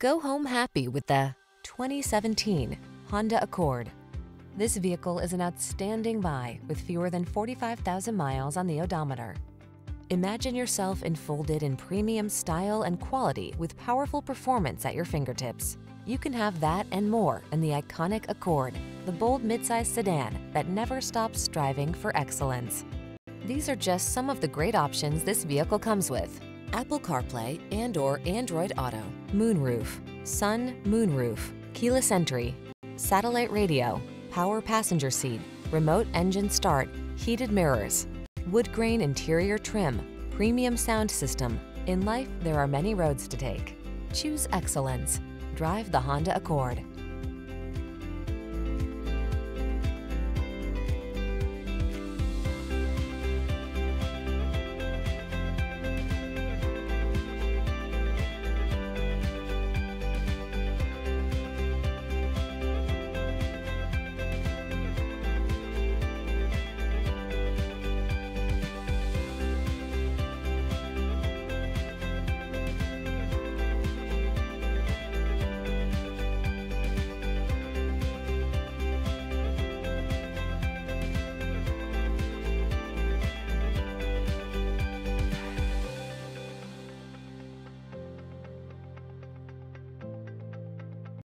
Go home happy with the 2017 Honda Accord. This vehicle is an outstanding buy with fewer than 45,000 miles on the odometer. Imagine yourself enfolded in premium style and quality with powerful performance at your fingertips. You can have that and more in the iconic Accord, the bold midsize sedan that never stops striving for excellence. These are just some of the great options this vehicle comes with. Apple CarPlay and or Android Auto, moonroof, sun, moonroof, keyless entry, satellite radio, power passenger seat, remote engine start, heated mirrors, wood grain interior trim, premium sound system. In life, there are many roads to take. Choose excellence. Drive the Honda Accord.